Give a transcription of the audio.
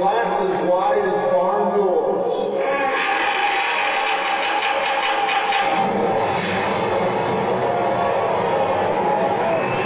Glasses wide.